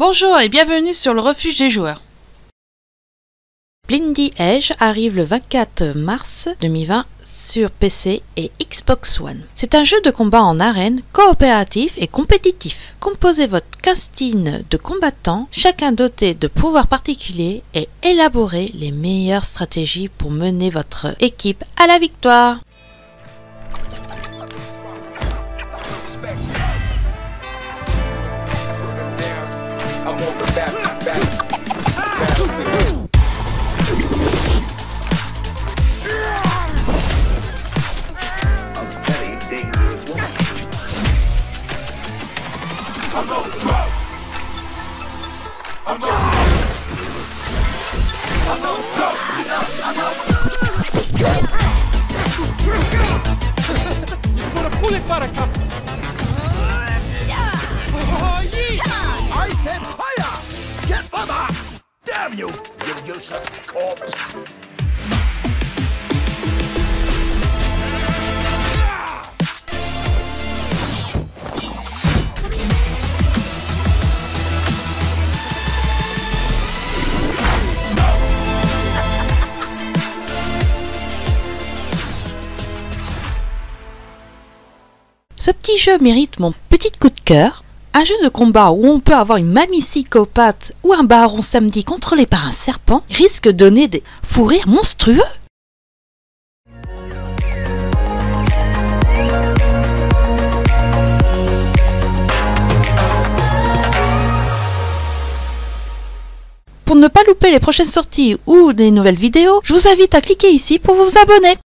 Bonjour et bienvenue sur le refuge des joueurs. Blindy Edge arrive le 24 mars 2020 sur PC et Xbox One. C'est un jeu de combat en arène, coopératif et compétitif. Composez votre castine de combattants, chacun doté de pouvoirs particuliers et élaborez les meilleures stratégies pour mener votre équipe à la victoire. Ce petit jeu mérite mon petit coup de cœur. Un jeu de combat où on peut avoir une mamie psychopathe ou un baron samedi contrôlé par un serpent risque de donner des fous rires monstrueux. Pour ne pas louper les prochaines sorties ou des nouvelles vidéos, je vous invite à cliquer ici pour vous abonner.